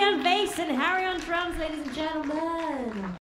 Harry on bass and Harry on drums, ladies and gentlemen.